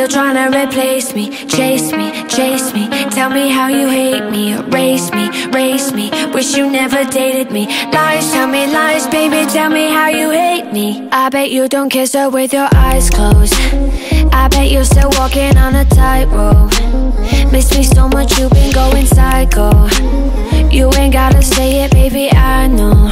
Still trying to replace me, chase me, chase me. Tell me how you hate me, erase me, race me. Wish you never dated me. Lies, tell me lies, baby. Tell me how you hate me. I bet you don't kiss her with your eyes closed. I bet you're still walking on a tightrope. Miss me so much, you've been going psycho. You ain't gotta say it, baby. I know.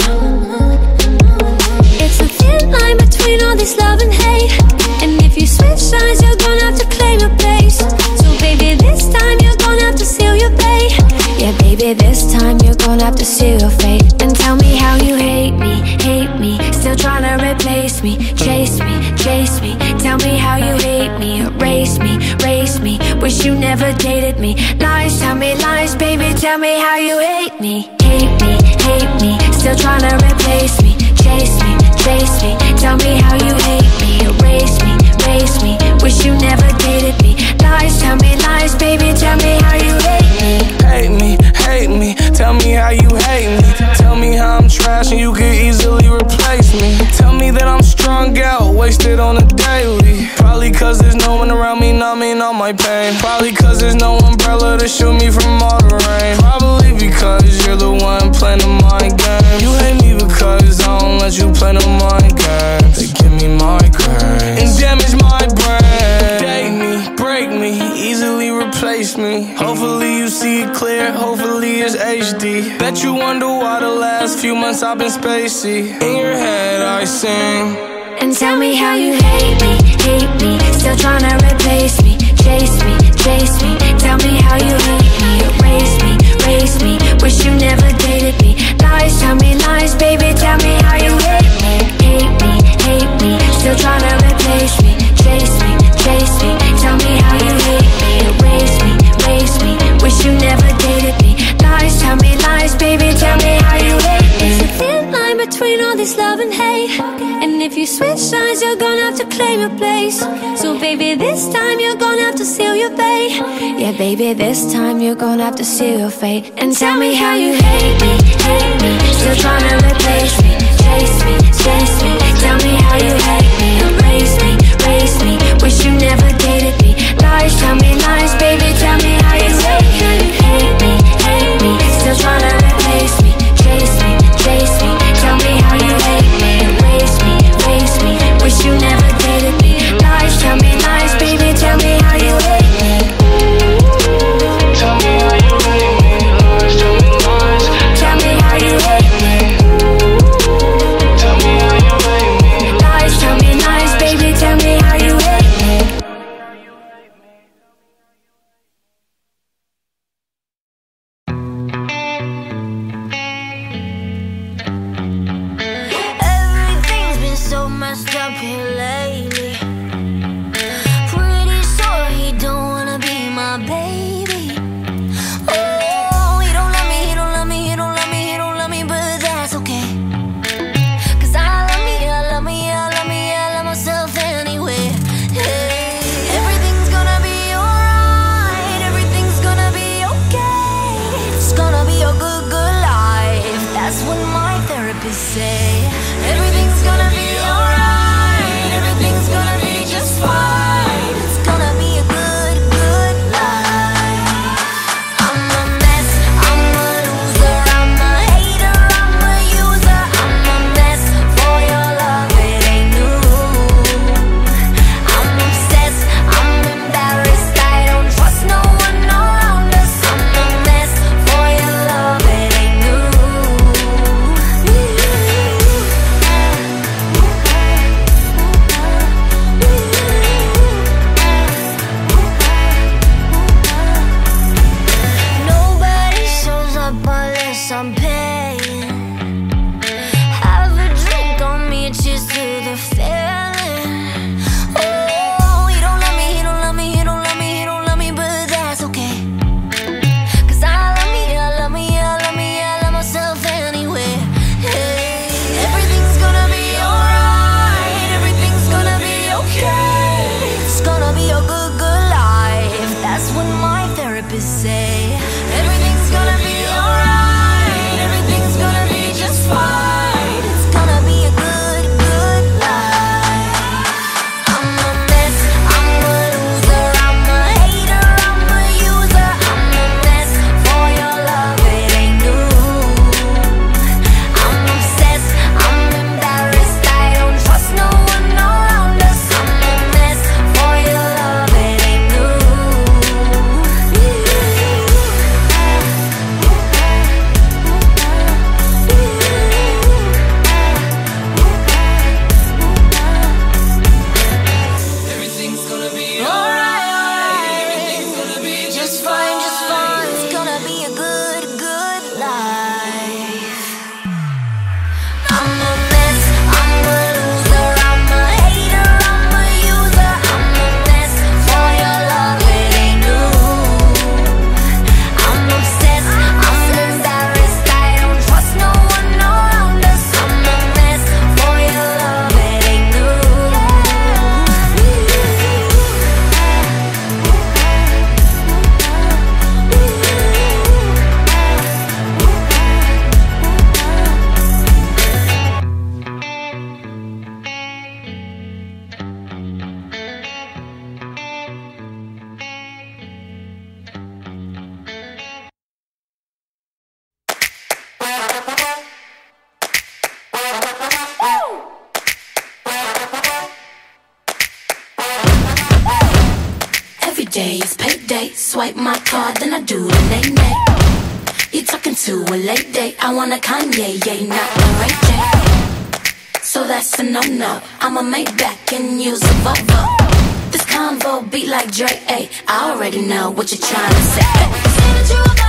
It's a thin line between all this love and hate. You switch sides, you're gonna have to claim your place. So, baby, this time you're gonna have to seal your fate. Yeah, baby, this time you're gonna have to seal your fate. And tell me how you hate me, hate me. Still trying to replace me, chase me, chase me. Tell me how you hate me, erase me, race me. Wish you never dated me. Lies, tell me lies, baby. Tell me how you hate me, hate me, hate me. Still trying to replace me, chase me, chase me. Tell me how you hate me, erase me, race me. Wish you never dated me. Lies, tell me lies, baby. Tell me how you hate me. Hate me, hate me, tell me how you hate me. Tell me how I'm trash and you could easily replace me. Tell me that I'm strung out, wasted on a daily. Probably cause there's no one around me numbing all my pain. Probably cause there's no umbrella to shield me from all the rain. Probably because you're the one playing the mind game. You hate me because I don't let you play the mind game. They give me migraines and damage my Hopefully you see it clear, hopefully it's HD. Bet you wonder why the last few months I've been spacey. In your head I sing. And tell me how you hate me, hate me. Still trying to replace me, chase me, chase me. Tell me how you hate me, erase me, race me. Wish you never dated me. Lies, tell me lies, baby. Tell me how you hate me, hate me, hate me. Still trying to replace me, chase me, chase me. Tell me how you Wish you never dated me. Lies, tell me lies, baby Tell me how you hate me. It's a thin line between all this love and hate. And if you switch sides, you're gonna have to claim your place. So baby, this time you're gonna have to seal your fate. Yeah, baby, this time you're gonna have to seal your fate. And tell me how you hate me, hate me. Still trying to replace me, chase me, chase me. Tell me how you hate me, erase me, race me. Wish you never dated me. Lies, tell me lies, baby, tell me how you hate me Still trying to replace me, chase me, chase me. Tell me how you hate me, erase me, race me. Wish you never somebody payday, payday. Swipe my card, then I do the nay day. You talking to a late day. I want a Kanye, yeah, not a Ray J. So that's a no no. I'ma make back and use a Volvo. This convo beat like Drake, ayy. I already know what you're trying to say. Hey,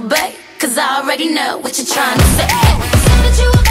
babe, cause I already know what you're trying to say. That you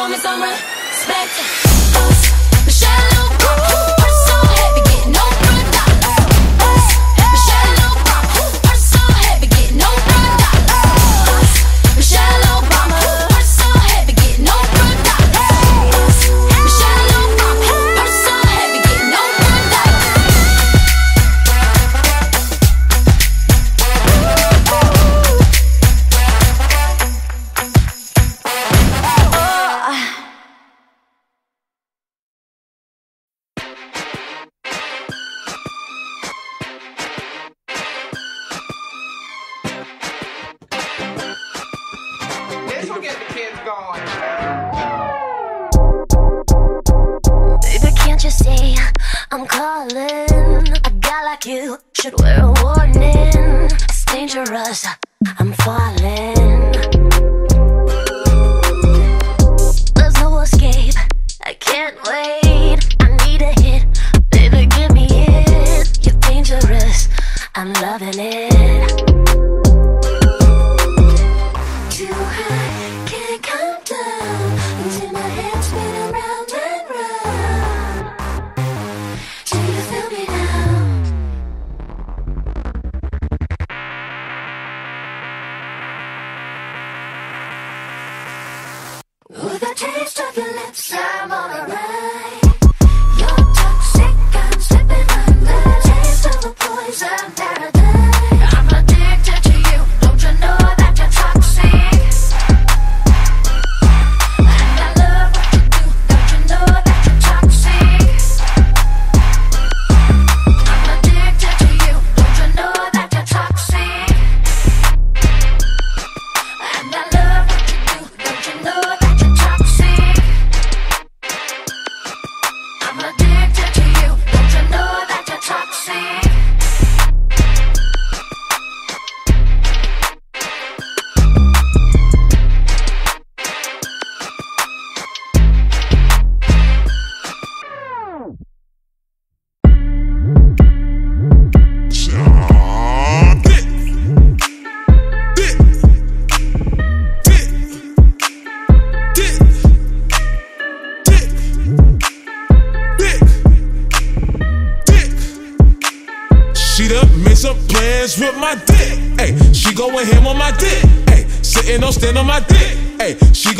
show me somewhere. Spectre.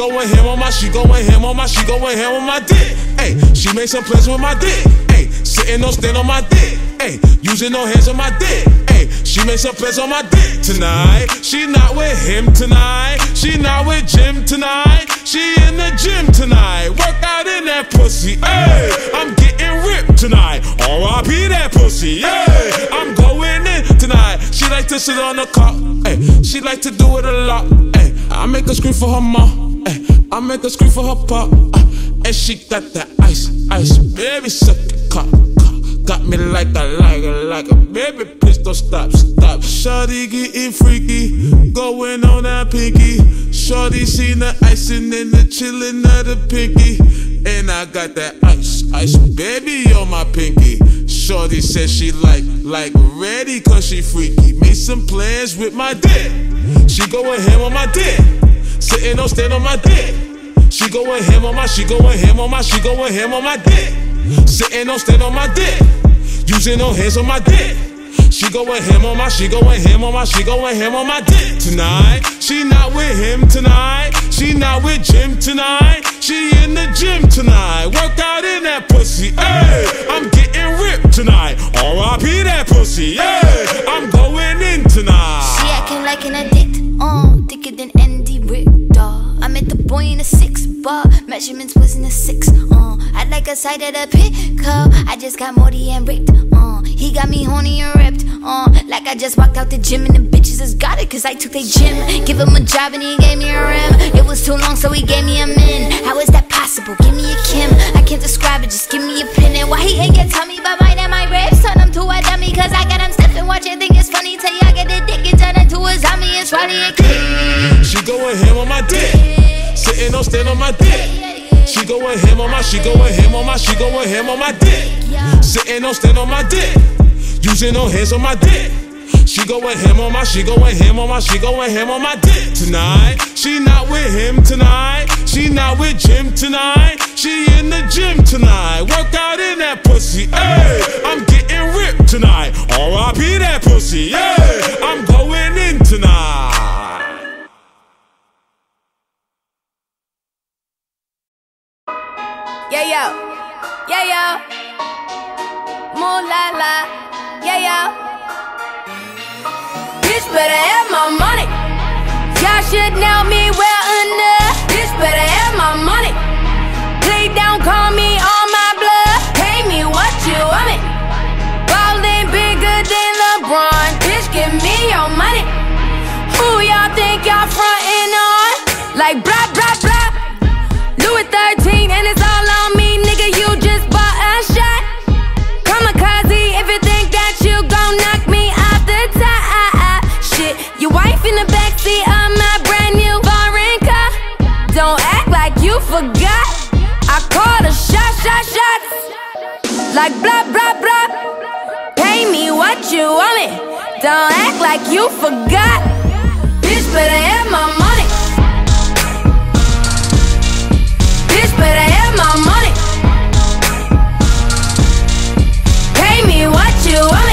going ham on my, she going ham on my, she going ham on my dick. Hey, she made some plans with my dick. Hey, sitting on stand on my dick. Hey, using no hands on my dick. Hey, she made some plans on my dick tonight. She not with him tonight. She not with Jim tonight. She in the gym tonight. Work out in that pussy. Hey, I'm getting ripped tonight. R.I.P. that pussy. Hey, I'm going in tonight. She like to sit on the car. Hey, she like to do it a lot. Hey, I make her scream for her mom. Ayy, I make her scream for her pop. Uh, and she got that ice, ice, baby, suck it, cock, cock. Got me like I like it, like a baby, please don't stop, stop. Shorty getting freaky, going on that pinky. Shorty seen the icing and the chillin' of the pinky. And I got that ice, ice, baby, on my pinky. Shorty said she like, like ready, cause she freaky. Made some plans with my dick. She going ham on my dick. Sitting on stand on my dick. She going ham on my, she going ham on my, she going ham on my dick. Sitting on stand on my dick. Using no hands on my dick. She going ham on my, she going ham on my, she going ham on my dick tonight. She not with him tonight. She not with Jim tonight. She in the gym tonight. Work out in that pussy. Ayy, I'm getting ripped tonight. R.I.P. that pussy. Ayy, I'm going in tonight. She acting like an addict, uh, thicker than Andy Richter. I met the boy in a six bar, measurements was in a six, uh. I like a side of the pickup, I just got Morty and Rick, uh. He got me horny and ripped, uh. Like I just walked out the gym and the bitches has got it, cause I took their gym. Give him a job and he gave me a rim. It was too long, so he gave me a min. How is that possible? Give me a Kim. I can't describe it, just give me a pin. And why he ain't get tummy but mine and my ribs? Turn him to a dummy, cause I got him stiff and watch it, think it's funny. Till y'all get the dick and into a zombie, it's probably a kid. She going ham on my dick. Sitting on stand on my dick. She going ham on my, she going ham on my, she going ham on my dick. Sitting on stand on my dick. Using no hands on my dick. She going ham on my, she going ham on my, she going ham on my dick tonight. She not with him tonight. She not with Jim tonight. She in the gym tonight. Work out in that pussy. Ayy, I'm getting ripped tonight. R.I.P. that pussy. Ayy, I'm going in tonight. Yeah, yo. Yeah, yo. Moo la la. Yeah, yo. Bitch better have my money. Y'all should know me well Like blah, blah, blah. Pay me what you want me. Don't act like you forgot. Bitch, better have my money. Bitch, better have my money. Pay me what you want me.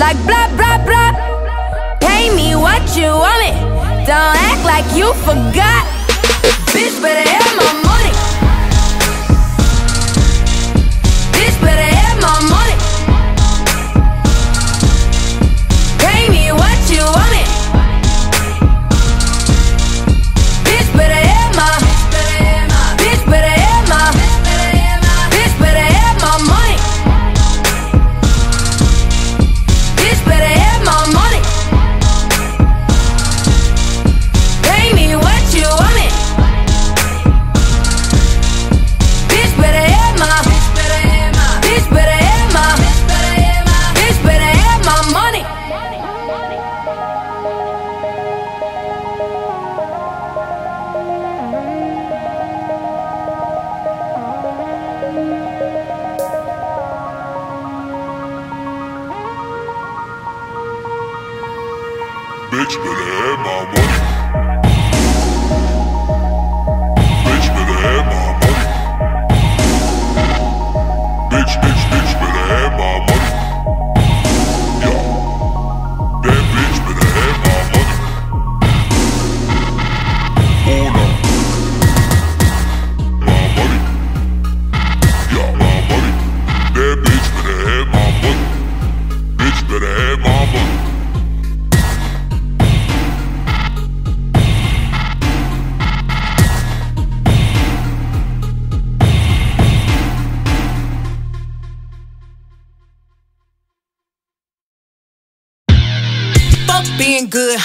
Like blah blah blah. Pay me what you want me. Don't act like you forgot. Bitch better have my money. bad mama.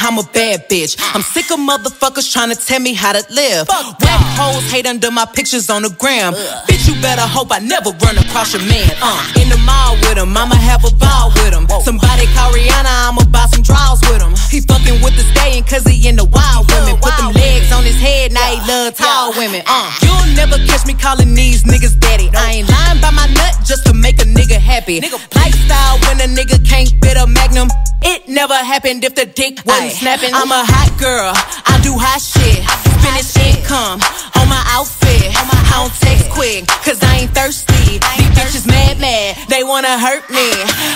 I'm a bad bitch. I'm sick of motherfuckers trying to tell me how to live. Whack hoes hate under my pictures on the gram. Bitch, you better hope I never run across your man. Uh, in the mall with him, I'ma have a ball with him. Somebody call Rihanna, I'ma buy some draws with him. He fucking with the stallion cause he in the wild women. Put them legs on his head, now he love tall women. Uh, you'll never catch me calling these niggas daddy. I ain't lying by my nut just to make a nigga happy. Lifestyle when a nigga can't fit a magnum. It never happened if the dick snapping. I'm a hot girl, I do hot shit. Finish income on my outfit. I don't text quick, cause I ain't thirsty. These bitches mad, mad, they wanna hurt me.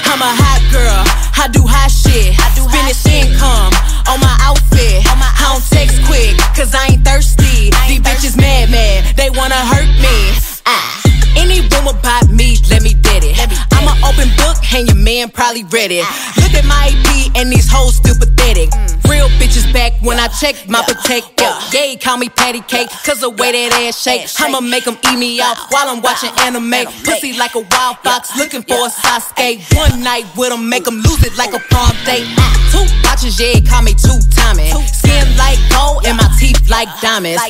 I'm a hot girl, I do hot shit. I do Finish income on my outfit. I don't text quick, your probably read it. Look at my AP, and these hoes still pathetic. Real bitches back when I check my protect. Yeah, call me patty cake, cause the way that ass shake. I'ma make them eat me out while I'm watching anime. Pussy like a wild fox, looking for a Sasuke. One night with them, make them lose it like a prom date. Two watches, yeah, call me two timing. Skin like gold, and my teeth like diamonds.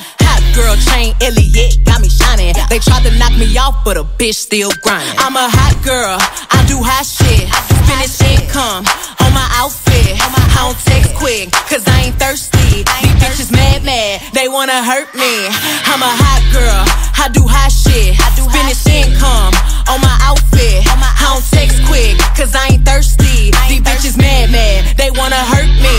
Girl chain, Elliot, got me shining. They tried to knock me off, but a bitch still grinding. I'm a hot girl, I do hot shit. Finish income on my outfit. I don't text quick, cause I ain't thirsty. These bitches mad, mad, they wanna hurt me. I'm a hot girl, I do hot shit. I do Finish income on my outfit. I don't text quick, cause I ain't thirsty. These bitches mad, mad, they wanna hurt me.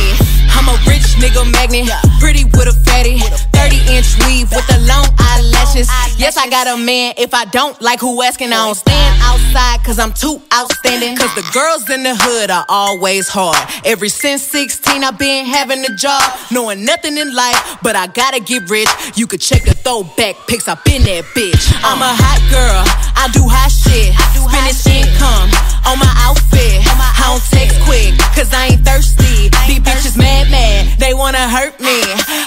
I'm a rich nigga magnet, pretty with a fatty. 30 inch weave with the long eyelashes. Yes, I got a man. If I don't like who asking, I don't stand outside cause I'm too outstanding. Cause the girls in the hood are always hard. Ever since 16, I've been having a job, knowing nothing in life, but I gotta get rich. You could check the throwback pics, I've been that bitch. I'm a hot girl, I do hot shit. Finish income on my outfit. I don't text quick, cause I ain't thirsty. These bitches mad, mad, they wanna hurt me.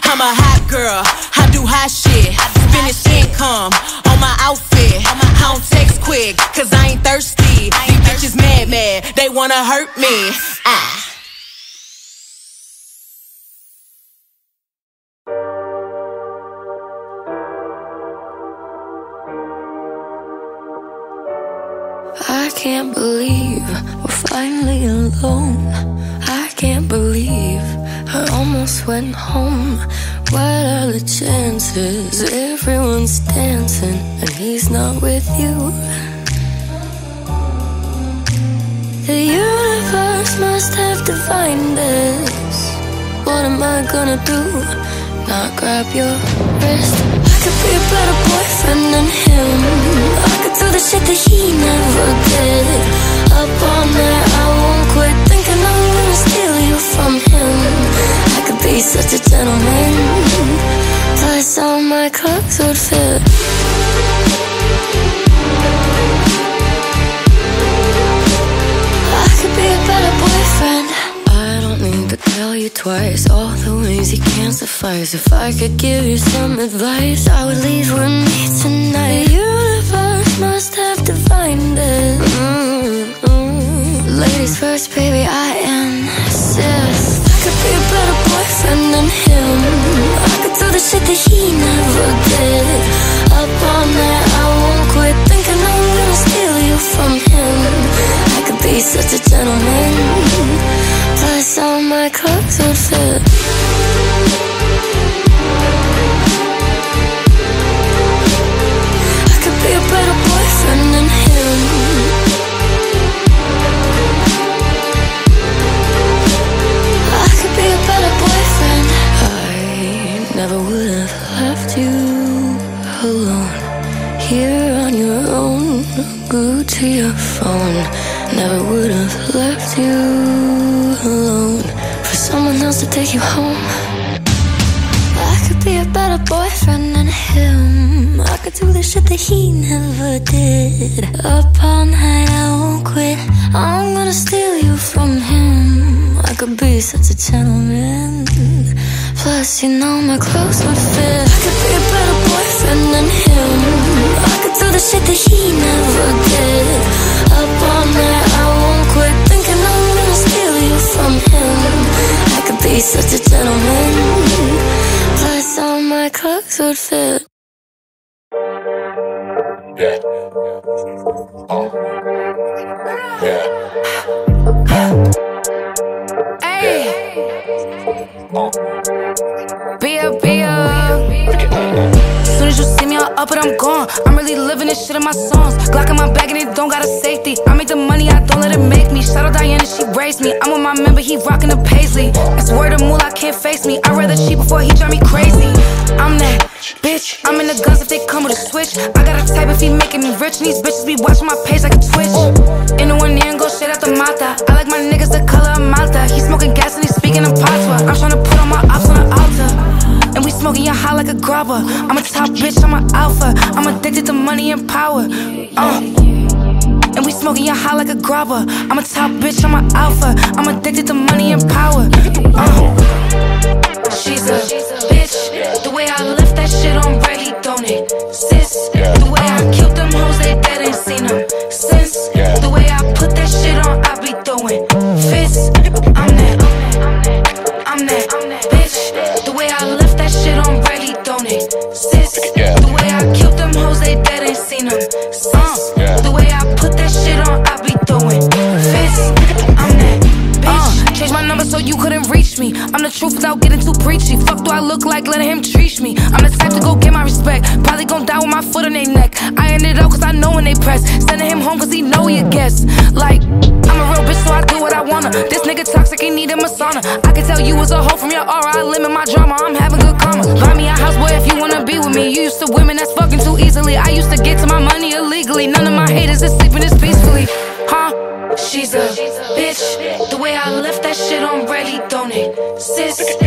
I'm a hot girl, I do hot shit. Finish income on my outfit. I don't text quick, cause I ain't thirsty. These bitches mad, mad, they wanna hurt me. Ah. I can't believe we're finally alone. I can't believe I almost went home. What are the chances? Everyone's dancing and he's not with you. The universe must have defined this. What am I gonna do? Not grab your wrist. I could be a better boyfriend than him. I could do the shit that he never did. Up all night, I won't quit thinking I'm gonna steal you from him. I could be such a gentleman. Plus, all my clothes would fit. I could be a better boyfriend. Tell you twice all the ways you can't suffice. If I could give you some advice, I would leave with me tonight. The universe must have defined it. Mm-hmm. Ladies first, baby, I insist. I could be a better boyfriend than him. I could do the shit that he never did. Up all night, I won't quit thinking you from him. I could be such a gentleman. Plus, all my clothes would fit. Shit that he never did. Up all night, I won't quit. I'm gonna steal you from him. I could be such a gentleman. Plus, you know my clothes would fit. I could be a better boyfriend than him. I could do the shit that he never did. Up all night, I won't quit. Thinking I'm gonna steal you from him. I could be such a gentleman. Plus, all my clothes would fit. Oh. Oh. Be up, be up. Soon as you see me, I'll up it, I'm gone. I'm really living this shit in my songs. Glock in my bag and it don't got a safety. I make the money, I don't let it make me. Shout out Diana, she raised me. I'm with my member, he rockin' the paisley. It's word of moolah, can't face me. I'd rather cheat before he drive me crazy. I'm that bitch. I'm in the guns if they come with a switch. I got a type if he making me rich. And these bitches be watching my page like a twitch. In the one ear and go straight out the mata. I like my niggas the color of Malta. He smoking gas and he speaking in patois. I'm trying to put all my ops on the altar. Smoking your high like a grabber. I'm a top bitch, I'm an alpha. I'm addicted to money and power. Uh. And we smoking your high like a grabber. I'm a top bitch, I'm an alpha. I'm addicted to money and power. Uh. She's a bitch. The way I left that shit on he don't it? Sis. The way I killed them hoes, they dead ain't seen them since. The way I put that shit on, I be throwing fists. Like letting him treat me? I'm the type to go get my respect. Probably gon' die with my foot on their neck. I ended up cause I know when they press. Sending him home cause he know he a guest. Like, I'm a real bitch so I do what I wanna. This nigga toxic, he need a sauna. I can tell you was a hoe from your aura. I limit my drama, I'm having good karma. Buy me a house, boy, if you wanna be with me. You used to women that's fucking too easily. I used to get to my money illegally. None of my haters is sleeping this peacefully. Huh? She's a bitch. The way I left that shit on he don't it? Sis.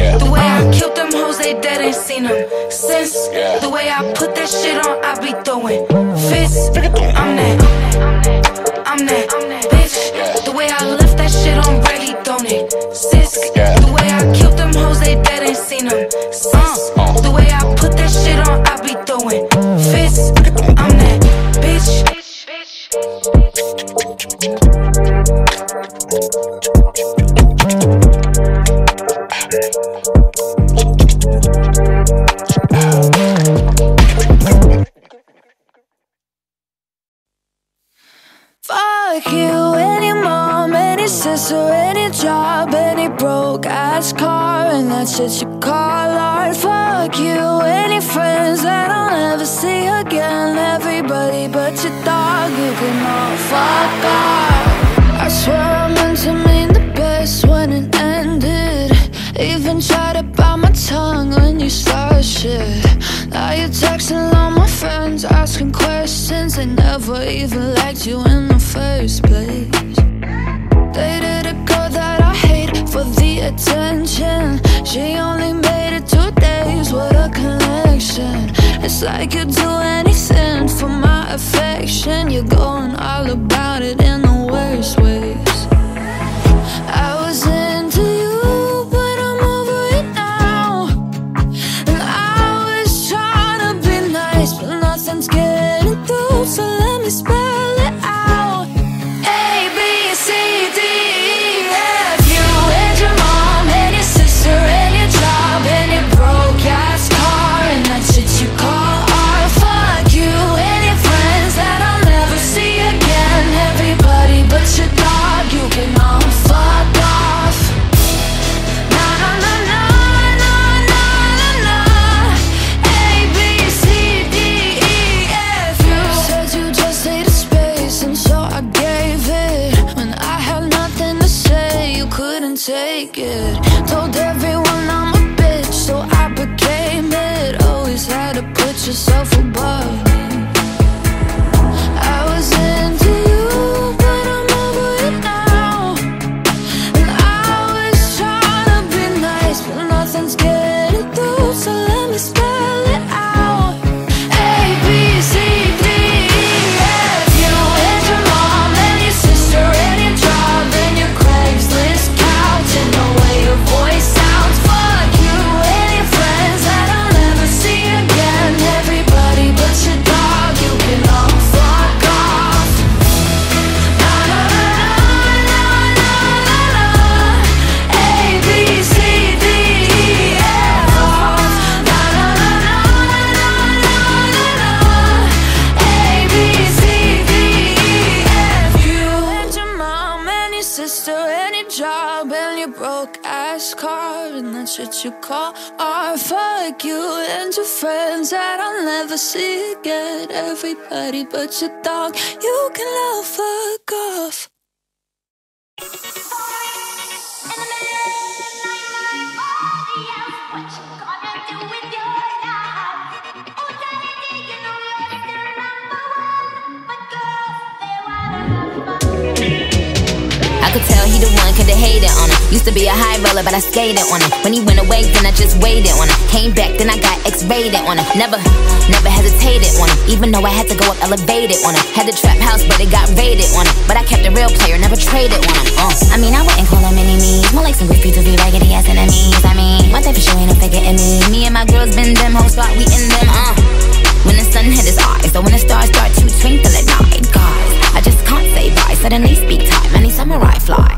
Hoes, they dead ain't seen them since. The way I put that shit on, I be throwing fists. I'm that. I'm that. Bitch. The way I left that shit on red, he don't it? Sis. The affection. You're going all about it in the worst ways. Never see again. Everybody but your dog, you can love fuck off. I could tell he the one, coulda hated on him. Used to be a high roller, but I skated on him. When he went away, then I just waited on him. Came back, then I got X-rated on him. Never, never hesitated on him. Even though I had to go up elevated on him. Had the trap house, but it got raided on him. But I kept a real player, never traded on him. Uh. I mean, I wouldn't call him enemies. More like some goofy be raggedy ass enemies. I mean, one thing for sure ain't no forgetting me. Me and my girls been them whole thought we in them. Uh. When the sun hit his eyes, or when the stars start to twinkle at night, guys, I just can't say bye. Suddenly speak time, any samurai fly.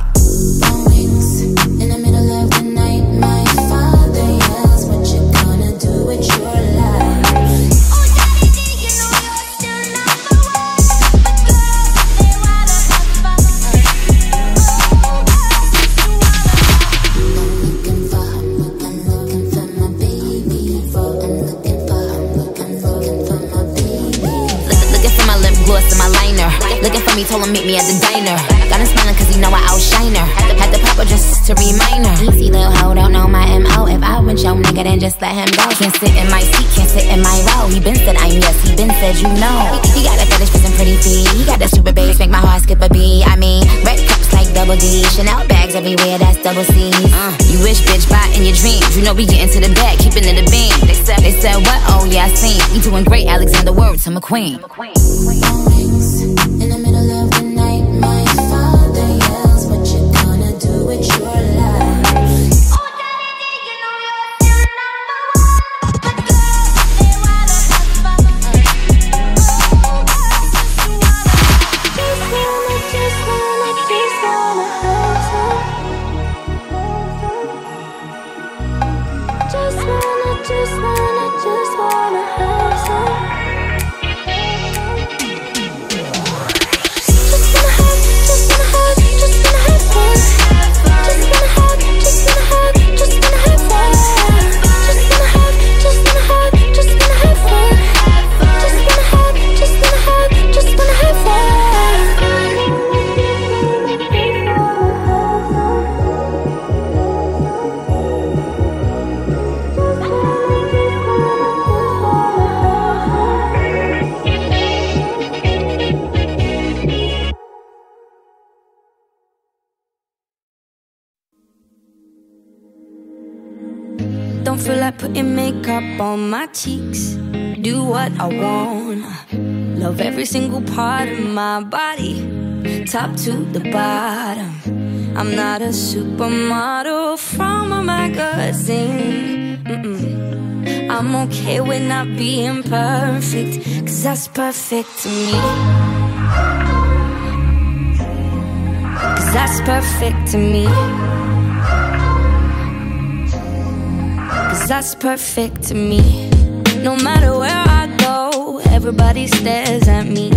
Gloss and my liner. Looking for me, told him meet me at the diner. Got him smiling cause he know I outshine her. Had to, pop her just to remind her. Easy little hoe, don't know my MO. If I want your nigga, then just let him go. Can't sit in my seat, can't sit in my row. He been said I'm yes, he been said you know. He, he got a fetish for some pretty feet. He got the super bass, make my heart skip a beat. I mean, red cups like double D. Chanel bags everywhere, that's double C's. Uh, you wish, bitch, buy in your dreams. You know we get into the bag, keeping it a beam. They said, they said what? Oh yeah, I seen. You doing great, Alexander Word to McQueen. In the my cheeks. Do what I want. Love every single part of my body, top to the bottom. I'm not a supermodel from a magazine. Mm-mm. I'm okay with not being perfect, cause that's perfect to me. Cause that's perfect to me. Cause that's perfect to me. No matter where I go, everybody stares at me.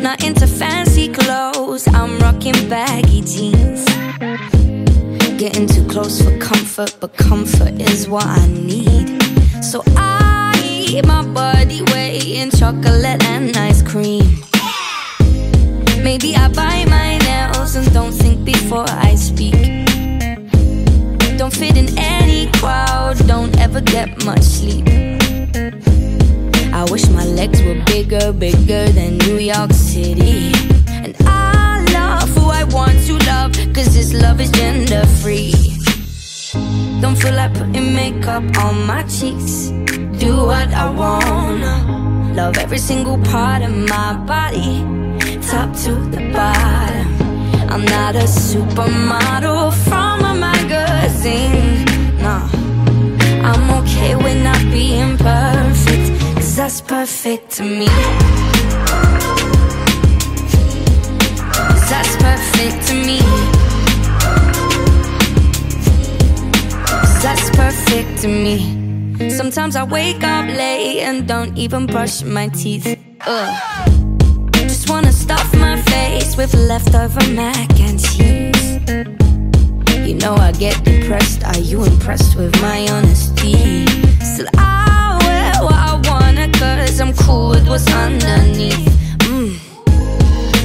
Not into fancy clothes, I'm rocking baggy jeans. Getting too close for comfort, but comfort is what I need. So I eat my body weight in chocolate and ice cream. Maybe I bite my nails and don't think before I speak. Don't fit in any crowd, don't ever get much sleep. I wish my legs were bigger, bigger than New York City. And I love who I want to love, cause this love is gender free. Don't feel like putting makeup on my cheeks. Do what I wanna. Love every single part of my body, top to the bottom. I'm not a supermodel from a magazine. Nah, I'm okay with not being perfect, cause that's perfect to me. Cause that's perfect to me. That's perfect to me. Sometimes I wake up late and don't even brush my teeth. Ugh. With leftover mac and cheese. You know I get depressed. Are you impressed with my honesty? Still, I wear what I wanna, cause I'm cool with what's underneath. Mm.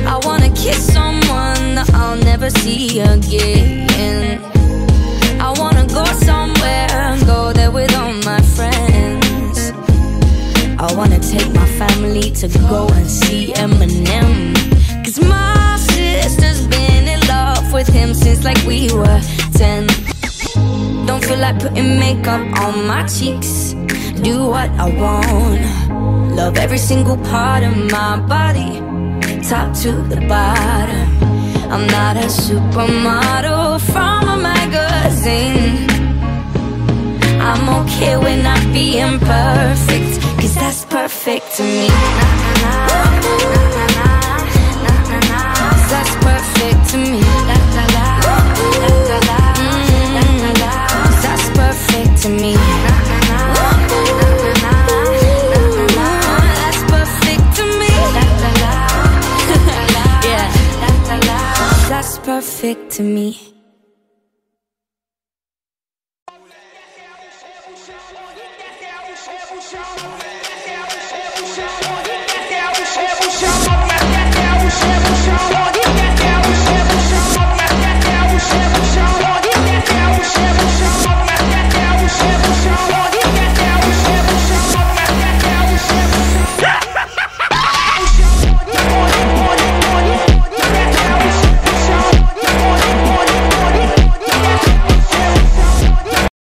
I wanna kiss someone that I'll never see again. I wanna go somewhere, go there with all my friends. I wanna take my family to go and see Eminem. Cause my with him since like we were 10. Don't feel like putting makeup on my cheeks. Do what I want. Love every single part of my body, top to the bottom. I'm not a supermodel from a magazine. I'm okay with not being perfect, cause that's perfect to me. That's perfect to me. Perfect to me.